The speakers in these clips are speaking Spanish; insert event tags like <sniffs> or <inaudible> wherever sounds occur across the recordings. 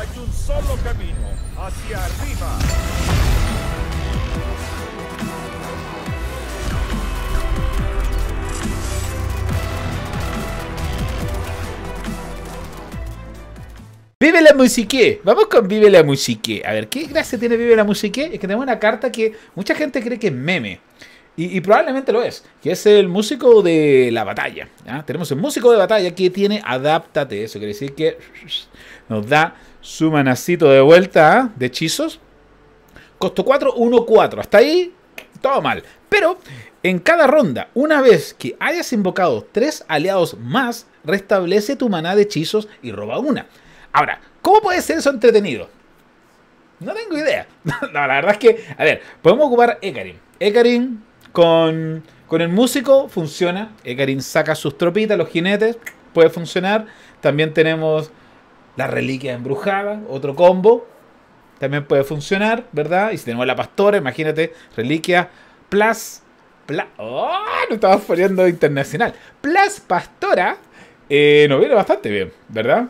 Hay un solo camino, hacia arriba. Vive la musique. Vamos con Vive la musique. A ver, ¿qué gracia tiene Vive la musique? Es que tenemos una carta que mucha gente cree que es meme. Y, probablemente lo es. Que es el músico de la batalla. Tenemos el músico de batalla que tiene Adáptate. Eso quiere decir que nos da su manacito de vuelta ¿ah? de hechizos. Costo 4, 1, 4. Hasta ahí, todo mal. Pero en cada ronda, una vez que hayas invocado tres aliados más, restablece tu maná de hechizos y roba una. Ahora, ¿cómo puede ser eso entretenido? No tengo idea. <laughs> No, la verdad es que, a ver, podemos ocupar Ekarin. Ekarin con, con el músico funciona. Ekarin saca sus tropitas, los jinetes, puede funcionar. También tenemos la reliquia embrujada, otro combo. También puede funcionar, ¿verdad? Y si tenemos la pastora, imagínate, reliquia plus. ¡Oh! No estamos poniendo internacional. Plus pastora. Eh, nos viene bastante bien, ¿verdad?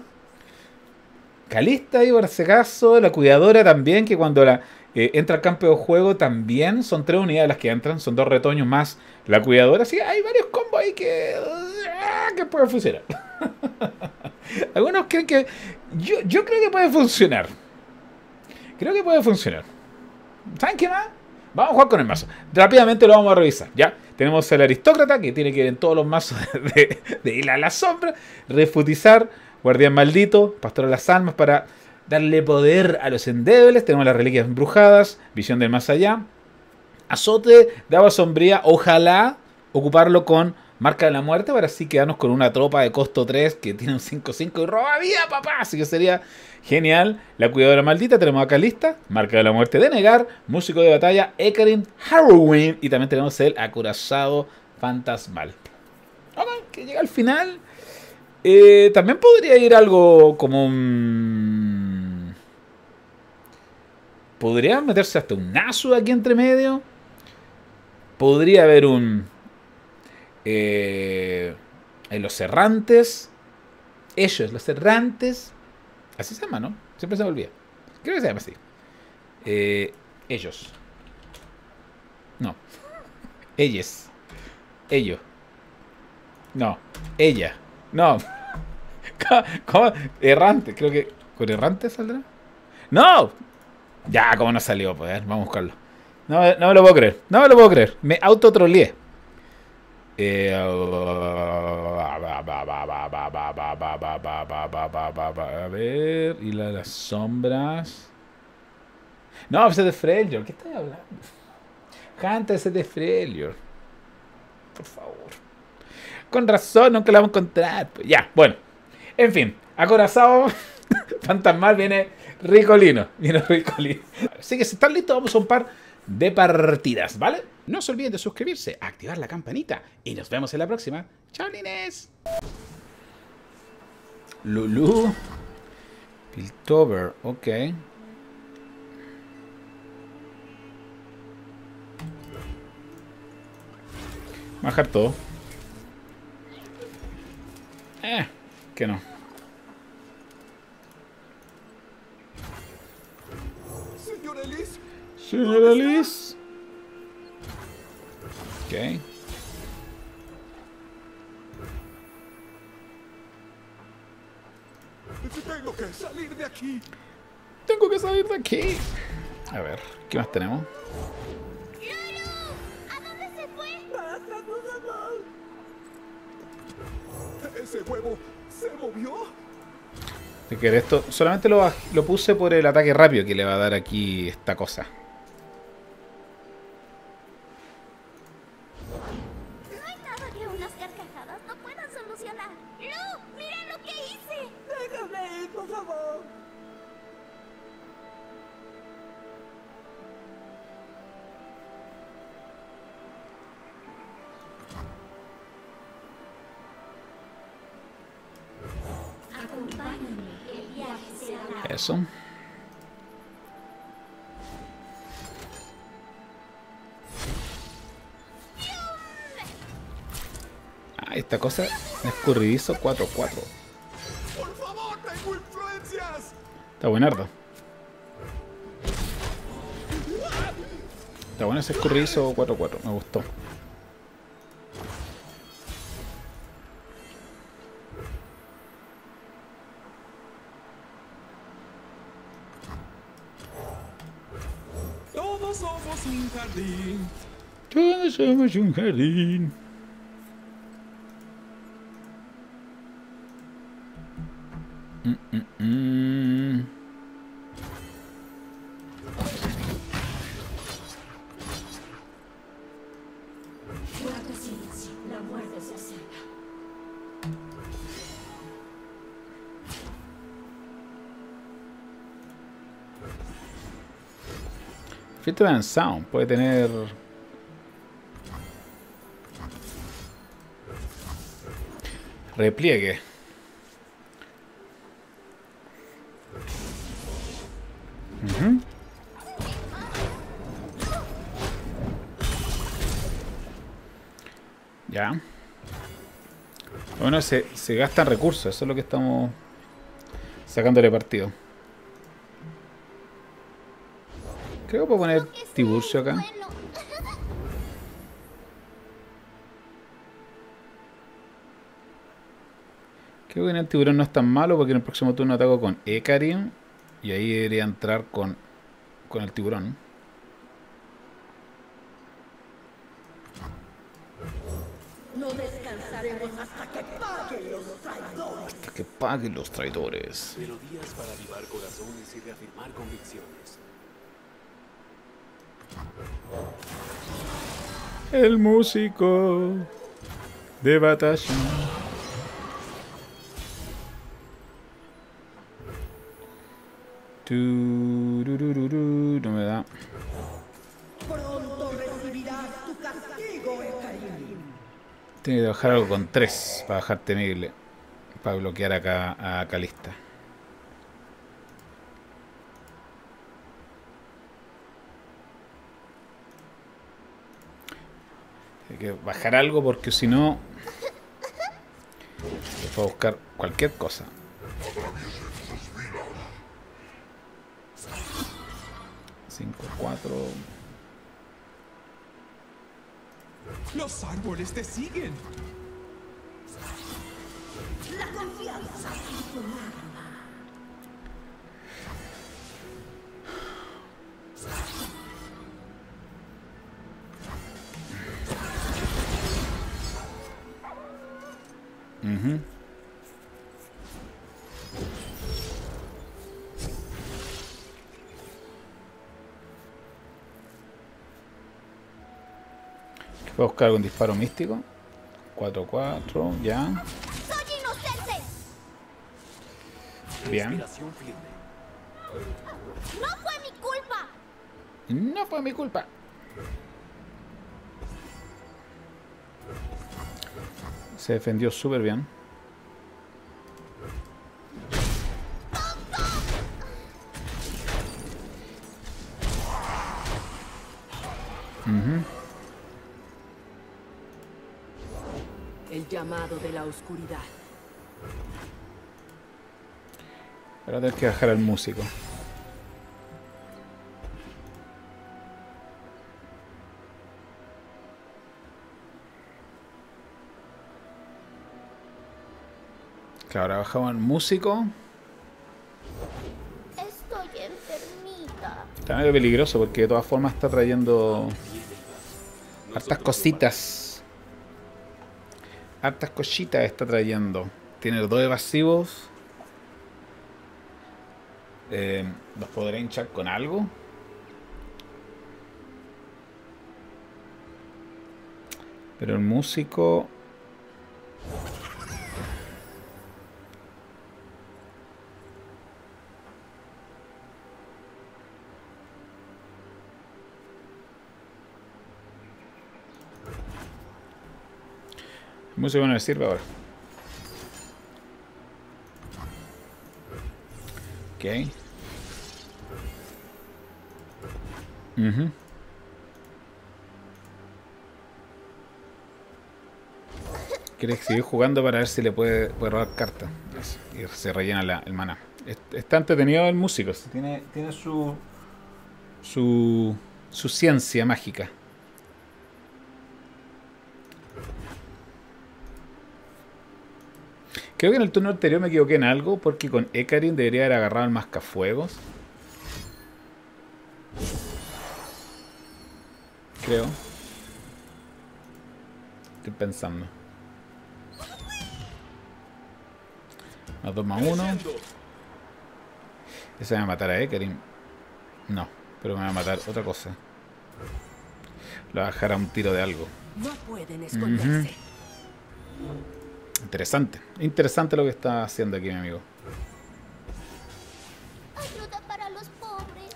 Calista y por si acaso, la cuidadora también, que cuando la, eh, entra al campo de juego también son tres unidades las que entran, son dos retoños más la cuidadora. Así hay varios combos ahí que, ah, que pueden funcionar. <laughs> Algunos creen que. Yo, yo creo que puede funcionar. Creo que puede funcionar. ¿Saben qué más? Vamos a jugar con el mazo. Rápidamente lo vamos a revisar. Ya tenemos el aristócrata que tiene que ir en todos los mazos <laughs> de, de Isla a la Sombra. Refutizar, guardián maldito, pastor de las almas para darle poder a los endebles. Tenemos las reliquias embrujadas, visión del más allá. Azote de agua sombría, ojalá ocuparlo con marca de la muerte para así quedarnos con una tropa de costo 3 que tiene un 5-5 y roba vida, papá. Así que sería genial. La cuidadora maldita, tenemos acá lista. Marca de la muerte de negar. Músico de batalla, Ekarin Harrowing. Y también tenemos el acorazado fantasmal. Ok, que llega al final. Eh, también podría ir algo como un... Podría meterse hasta un Nasu aquí entre medio. Podría haber un... Eh, los errantes. Ellos, los errantes. Así se llama, ¿no? Siempre se me olvida. Creo que se llama así. Eh, ellos. No. <laughs> Ellos. Ellos. No. Ella. No. <laughs> ¿Cómo? Errante. Creo que. ¿Con errante saldrá? ¡No! Ya, ¿cómo no salió? Pues, vamos a buscarlo. No, no me lo puedo creer. No me lo puedo creer. Me autotroleé. Eh, a ver, y la de las sombras. No, ese es de Freljord. ¿Qué estás hablando? Canta ese de Freljord. Por favor. Con razón, nunca la vamos a encontrar. Pues ya, bueno. En fin, acorazado. <laughs> Fantasmal viene Ricolino. Viene Ricolino. Así que si están listos, vamos a un par de partidas, ¿vale? No se olviden de suscribirse, activar la campanita y nos vemos en la próxima. ¡Chao, Nines! Lulu. Piltover, ok. Bajar todo. Eh, que no. Señora Liz, Señora Liz. Ok. tengo que salir de aquí. Tengo que salir de aquí. A ver, ¿qué más tenemos? ¿A dónde se fue? Ese huevo se movió. De que esto solamente lo, lo puse por el ataque rápido que le va a dar aquí esta cosa. Esta cosa escurridizo 4-4. Por favor, tengo influencias. Está buenardo. Está bueno ese escurridizo 4-4, me gustó. Todos somos un jardín. Todos somos un jardín. Filtro and Sound puede tener. Repliegue. Ujú. Ya. Bueno, se, se gastan recursos, eso es lo que estamos sacándole partido. Creo que puedo poner Tiburcio acá. bueno. Creo que en el tiburón no es tan malo porque en el próximo turno ataco con Ekarim y ahí debería entrar con, con el tiburón. No descansaremos hasta que paguen los traidores. Hasta que paguen los traidores. Melodías para avivar corazones y reafirmar convicciones. El músico de batalla. No me da. Pronto recibirás tu castigo. Tiene que bajar algo con 3 para bajar temible. Para bloquear acá a Calista. Que bajar algo porque si no. Se puede buscar cualquier cosa. Cinco, cuatro. Los árboles te siguen. La confianza es un arma. Voy a buscar algún disparo místico. 4-4, ya. ¡Soy inocente! Bien. ¡No fue mi culpa! No fue mi culpa. Se defendió súper bien. De la oscuridad. Ahora tengo que bajar al músico. Claro, ahora bajamos al músico. Estoy enfermita. Está medio peligroso porque de todas formas está trayendo hartas cositas. Hartas cositas está trayendo. Tiene dos evasivos. Eh, ¿Los podré hinchar con algo? Pero el músico... El músico no le sirve ahora. Ok. Ujú. Quiere seguir jugando para ver si le puede, puede robar cartas. Eso, Y se rellena la- el mana. es- está entretenido el músico. Tiene, tiene su, su, su ciencia mágica. Creo que en el turno anterior me equivoqué en algo porque con Ekarin debería haber agarrado el mascafuegos. Creo. Estoy pensando. Más 2 más 1. Ese me va a matar a Ekarin. No, pero me va a matar otra cosa. Lo va a dejar a un tiro de algo. No pueden esconderse. Interesante. Interesante lo que está haciendo aquí mi amigo. Ayuda para los pobres.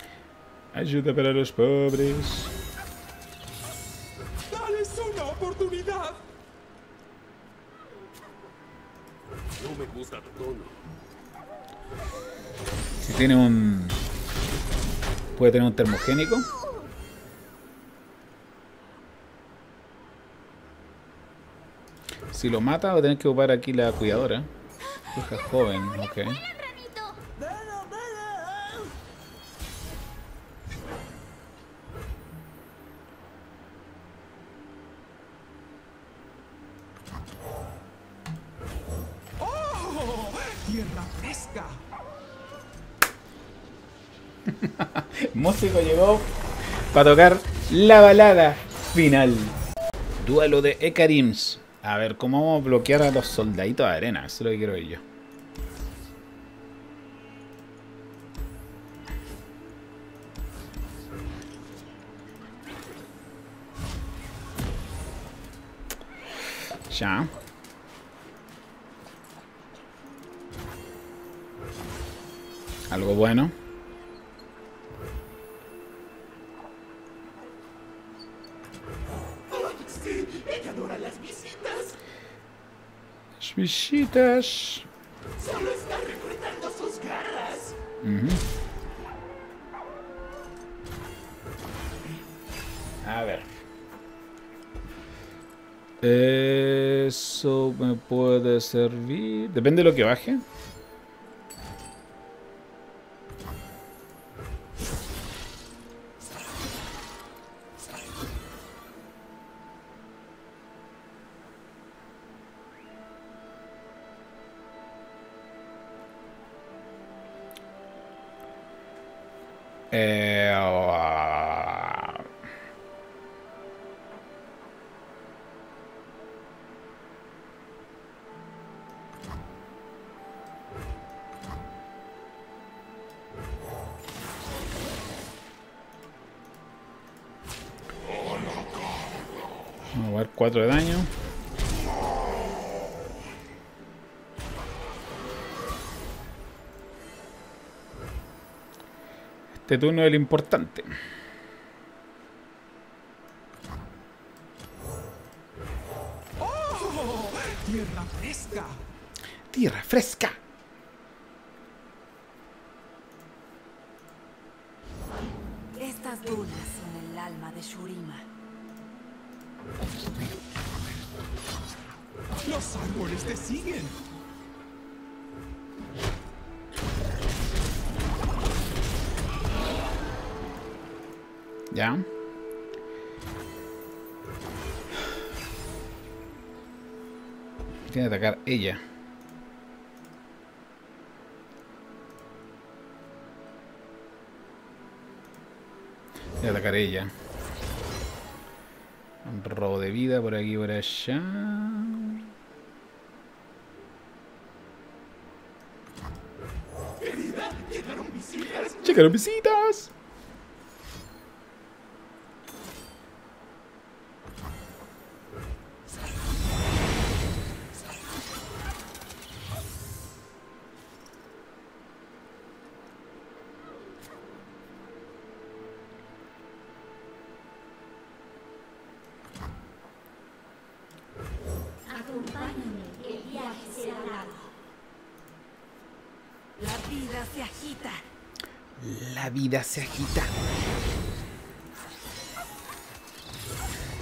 Ayuda para los pobres. ¡Dales una oportunidad! No me gusta tu tono. Si tiene un... Puede tener un termogénico. Si lo mata va a tener que ocupar aquí la cuidadora. Hija joven, ok. <laughs> Músico llegó para tocar la balada final. Duelo de Ekarims. A ver, ¿cómo vamos a bloquear a los soldaditos de arena? Eso es lo que quiero yo. Ya. Algo bueno. Visitas. Solo está reclutando sus garras. A ver. Eso me puede servir. Depende de lo que baje. Eh, ah, Vamos a ver 4 de daño. Este turno es el importante. ¡Oh! ¡Tierra fresca! Tierra fresca. Estas dunas son el alma de Shurima. ¡Los árboles te siguen! Ya. Tiene que atacar ella. Tiene que atacar ella. Un robo de vida por aquí por allá. Llegaron visitas. La vida se agita.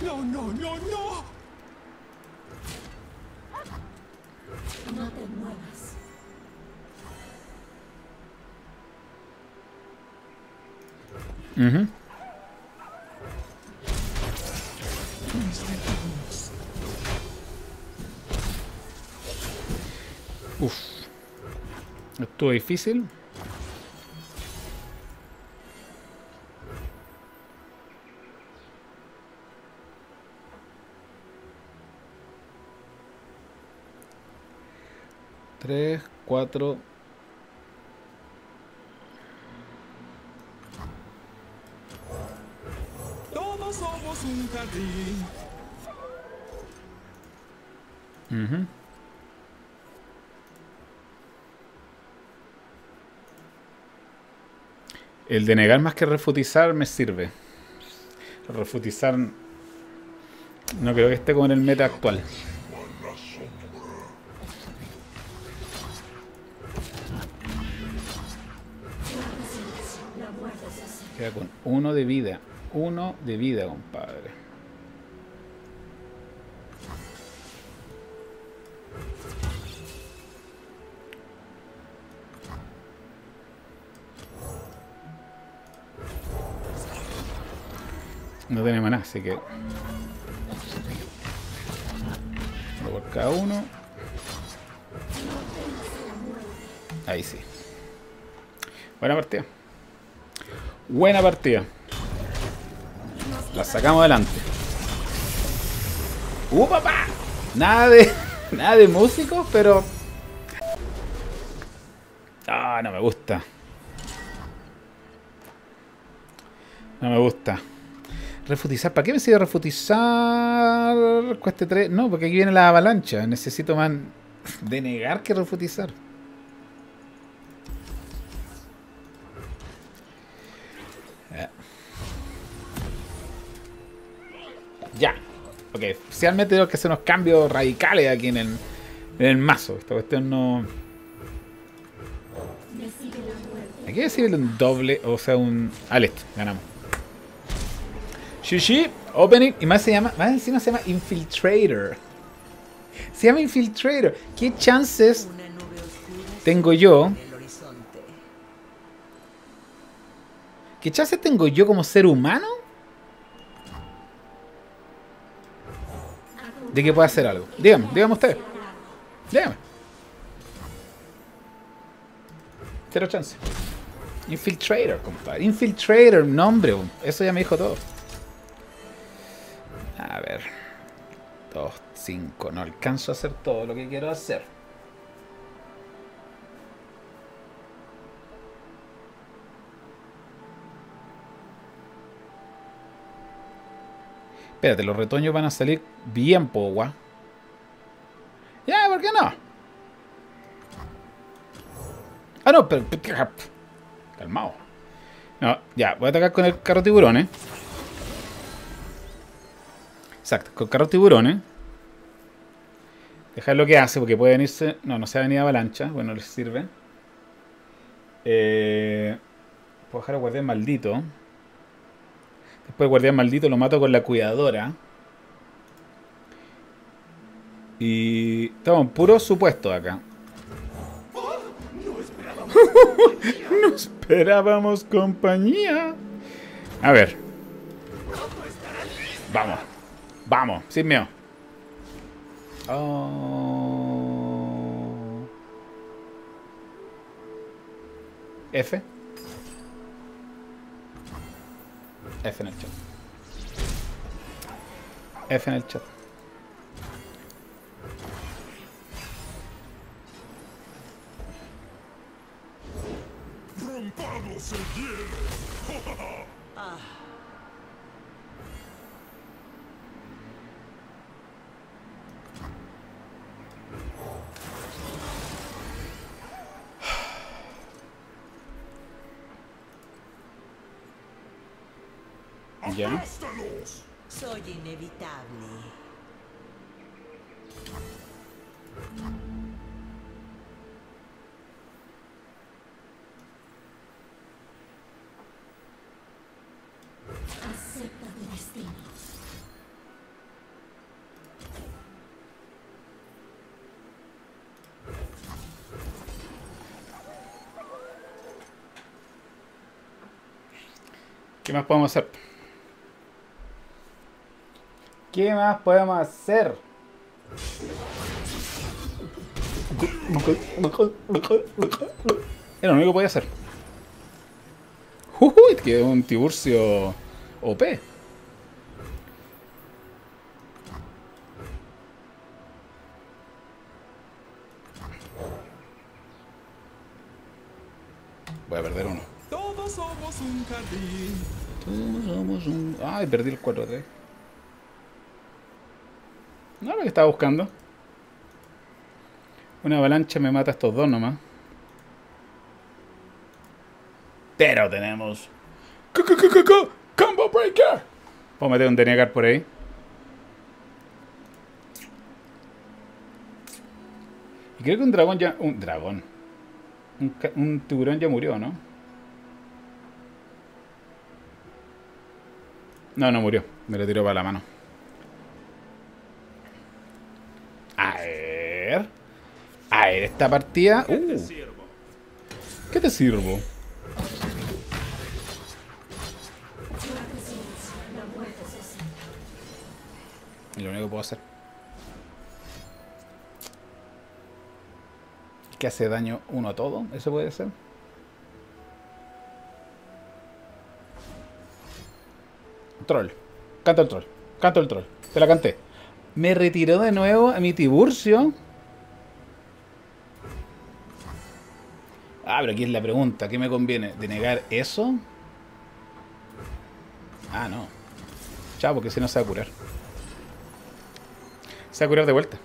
No, no, no, no. No te muevas. Uh -huh. Uf. Estuvo difícil. Tres, cuatro. Todos somos un jardín. El de negar más que refutizar me sirve. Refutizar no creo que esté como en el meta actual. Queda con uno de vida. Uno de vida, compadre. No tenemos nada, así que. Por cada uno. Ahí sí. Buena partida. Buena partida. La sacamos adelante. ¡Uh, papá! Nada de. <laughs> Nada de músicos, pero. Ah, no me gusta. No me gusta. Refutizar. ¿Para qué me sirve refutizar? Cueste 3. No, porque aquí viene la avalancha. Necesito más denegar que refutizar. Ok, oficialmente tengo que hacer unos cambios radicales aquí en el, en el mazo. Esta cuestión no. Aquí decirle un doble, o sea, un. Ah, listo, ganamos. Shishi, opening, y más se llama, más encima se llama Infiltrator. Se llama Infiltrator. ¿Qué chances tengo yo? ¿Qué chances tengo yo como ser humano? De que pueda hacer algo. Dígame, dígame usted. Dígame. Cero chance. Infiltrator, compadre. Infiltrator, nombre. Eso ya me dijo todo. A ver. 2, 5. No alcanzo a hacer todo lo que quiero hacer. Espérate, los retoños van a salir bien, pogua. Ya, ¿por qué no? Ah, no, pero... Calmado. No, ya, voy a atacar con el carro tiburón, ¿eh? Exacto, con carro tiburón, ¿eh? Dejar lo que hace, porque puede venirse... No, no se va a venir avalancha. Bueno, les sirve. Eh... Puedo dejar al guardián maldito. Después guardián maldito lo mato con la cuidadora. Y estamos en puro supuesto acá. <laughs> no esperábamos compañía. A ver. Vamos. Vamos, sin miedo. Oh. F. F en el chat. F en el chat. <laughs> Soy inevitable. Acepta tu destino. ¿Qué más podemos hacer? ¿Qué más podemos hacer? Era lo único que podía hacer. Uy, que un Tiburcio OP. Voy a perder uno. Todos somos un jardín. Todos somos un... Ay, perdí el 4-3. No lo que estaba buscando. Una avalancha me mata a estos dos nomás. Pero tenemos... ¡Combo Breaker! Puedo meter un Denegar por ahí. Y creo que un dragón ya... Un dragón. Un, un tiburón ya murió, ¿no? No, no murió. Me lo tiró para la mano. A ver. A ver, esta partida. Uh, ¿Qué te sirvo? Y lo único que puedo hacer. Que hace daño uno a todo. ¿Eso puede ser? Troll. Canta el troll. Canto el troll. Te la canté. Me retiró de nuevo a mi Tiburcio. Ah, pero aquí es la pregunta. ¿Qué me conviene? ¿Denegar eso? Ah, no. Chao, porque si no se va a curar. Se va a curar de vuelta.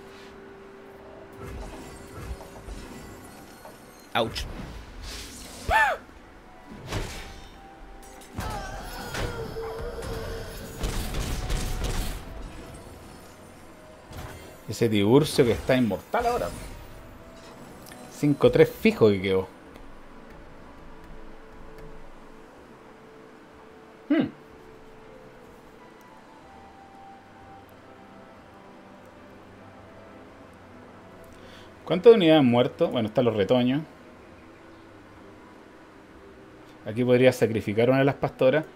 Ouch. Ese Tiburcio que está inmortal ahora. 5-3 fijo que quedó. Hmm. ¿Cuántas unidades han muerto? Bueno, están los retoños. Aquí podría sacrificar una de las pastoras.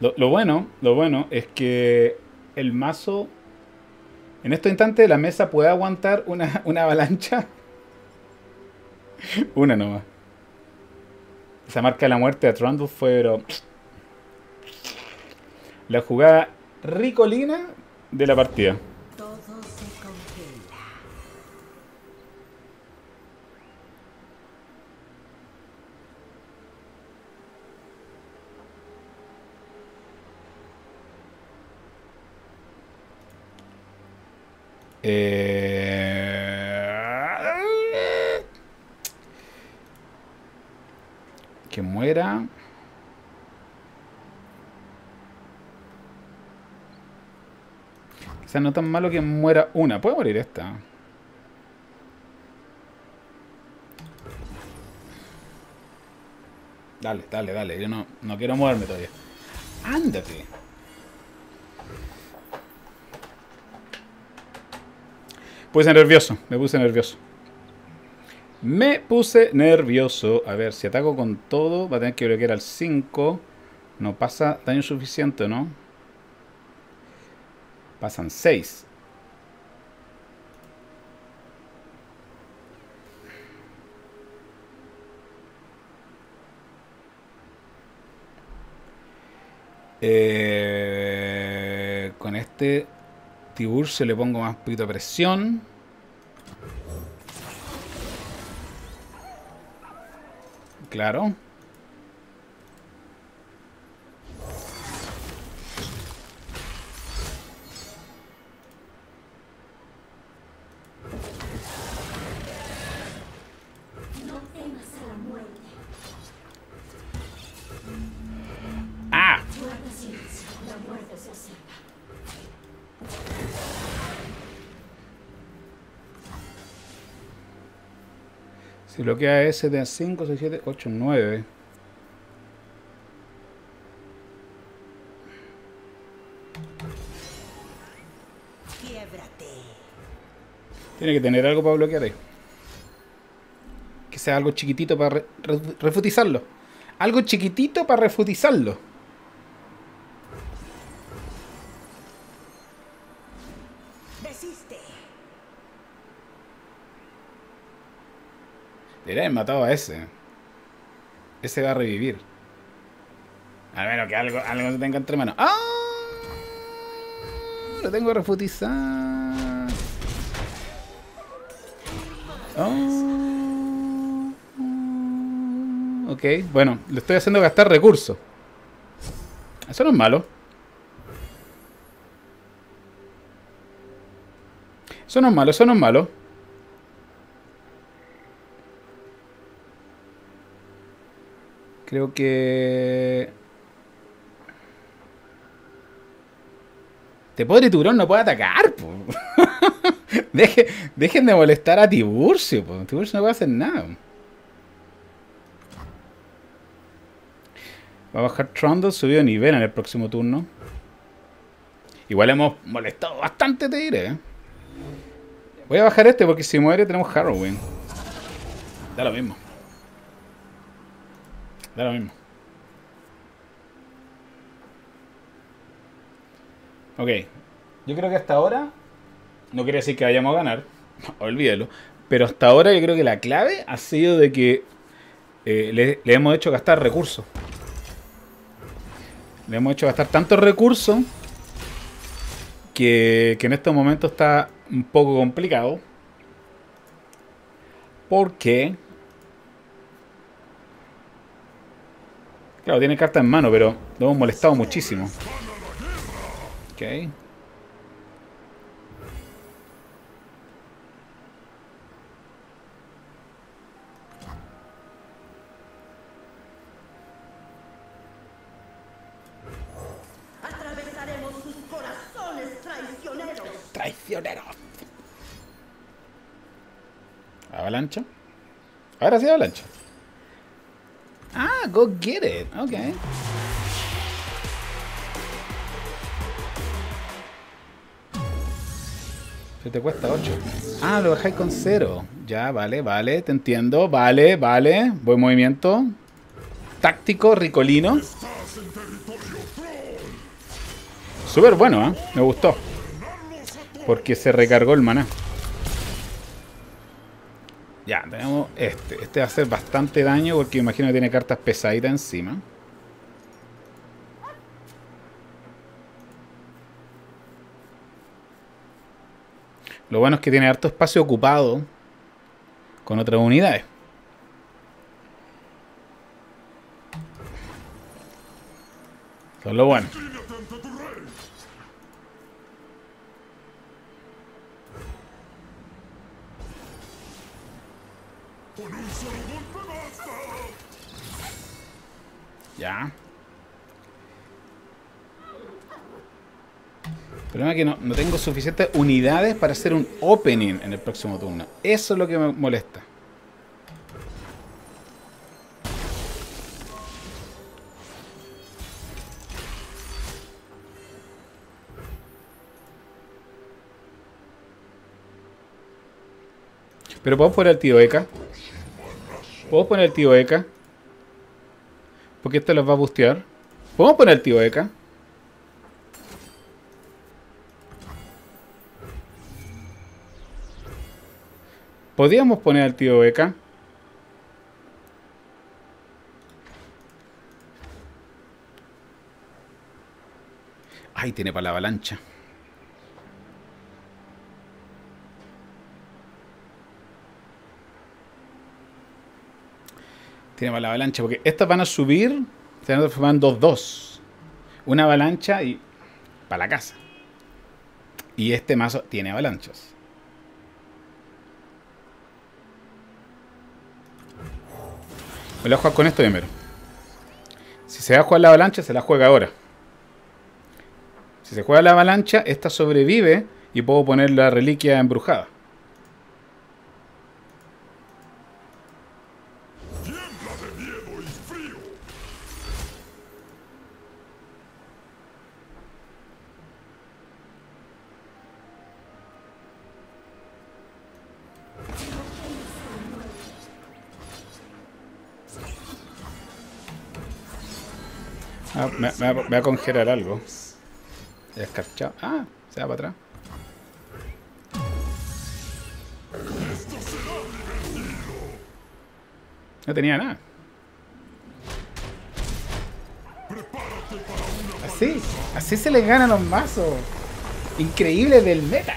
Lo, lo bueno, lo bueno es que el mazo en este instante la mesa puede aguantar una, <laughs> una avalancha. <laughs> una nomás. Esa marca de la muerte de Trundle fue pero, <sniffs> la jugada ricolina de la partida. Todo se congela. Eh, Que muera. Quizás no tan malo que muera una. Puede morir esta. Dale, dale, dale. Yo no, no quiero moverme todavía. Ándate. Puse nervioso, me puse nervioso. Me puse nervioso. A ver, si ataco con todo, va a tener que bloquear al 5. No pasa daño suficiente, ¿no? Pasan 6. Eh, con este Tiburcio le pongo más poquito presión. Claro. Bloquea ese de 5, 6, 7, 8, 9. Quiebrate. Tiene que tener algo para bloquear ahí. Que sea algo chiquitito para re- refutizarlo. Algo chiquitito para refutizarlo. Debería haber matado a ese. Ese va a revivir. A menos que algo, algo se tenga entre manos. ¡Ah! Lo tengo que refutizar. Oh. Ok, bueno, le estoy haciendo gastar recursos. Eso no es malo. Eso no es malo, eso no es malo. Creo que... Te podre tiburón no puede atacar, po. <laughs> Deje- dejen de molestar a Tiburcio, po. Tiburcio no puede hacer nada. Va a bajar Trundle, subido de nivel en el próximo turno. Igual hemos molestado bastante, te diré. ¿eh? Voy a bajar este porque si muere tenemos Harrowing. Da lo mismo. Da lo mismo. Ok. Yo creo que hasta ahora. No quiere decir que vayamos a ganar. <laughs> Olvídalo. Pero hasta ahora yo creo que la clave ha sido de que eh, le, hemos hecho gastar recursos. Le hemos hecho gastar tantos recursos que, que en estos momentos está un poco complicado. Porque... Claro, tiene carta en mano, pero lo hemos molestado muchísimo. Ok. Atravesaremos sus corazones traicioneros. Traicionero. Avalancha. Ahora sí, avalancha. Go get it. Ok. Se te cuesta 8. Ah, lo dejáis con 0. Ya, vale, vale, te entiendo. Vale, vale. Buen movimiento. Táctico, ricolino. Súper bueno, ¿eh? Me gustó. Porque se recargó el maná. Este. Este va a hacer bastante daño porque imagino que tiene cartas pesaditas encima. Lo bueno es que tiene harto espacio ocupado con otras unidades. Eso es lo bueno. Ya. El problema es que no, no tengo suficientes unidades para hacer un opening en el próximo turno. Eso es lo que me molesta. Pero podemos poner al tío Eka. Podemos poner al tío Eka. Porque este los va a bustear. ¿Podemos poner al tío Eka? ¿Podríamos poner al tío Eka? Ay, tiene para la avalancha. Tiene para la avalancha, porque estas van a subir, se van a transformar en 2-2. Una avalancha y para la casa. Y este mazo tiene avalanchas. Voy a jugar con esto primero. Si se va a jugar la avalancha, se la juega ahora. Si se juega la avalancha, esta sobrevive y puedo poner la reliquia embrujada. Ah, me, me va- me va a congelar algo. Escarchado. Ah, se va para atrás. No tenía nada. Así, así se les ganan los mazos. Increíble del meta.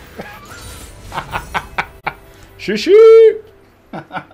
<laughs> ¡Sí, sí! <laughs>